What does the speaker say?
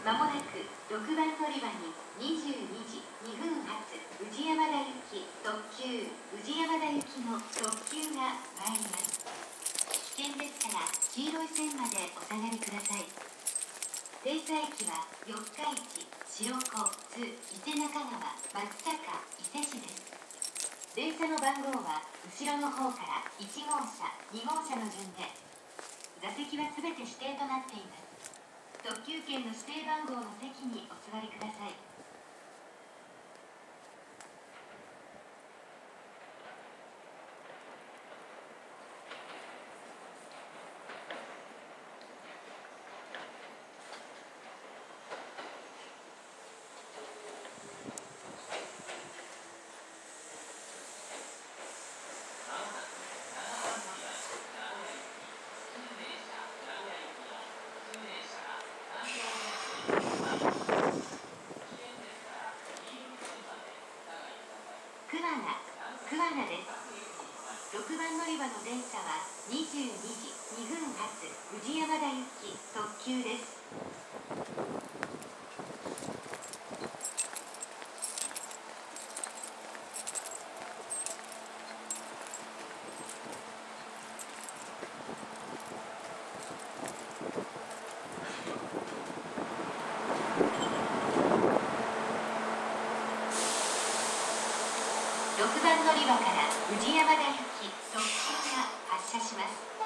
まもなく6番乗り場に22時2分発宇治山田行き特急宇治山田行きの特急が参ります。危険ですから黄色い線までお下がりください。停車駅は四日市白子津伊勢中川松坂伊勢市です。電車の番号は後ろの方から1号車2号車の順で座席はすべて指定となっています。特急券の指定番号の席にお座りください。桑名桑名です。6番乗り場の電車は22時2分発宇治山田行き特急です。6番乗り場から宇治山田行き特急が発車します。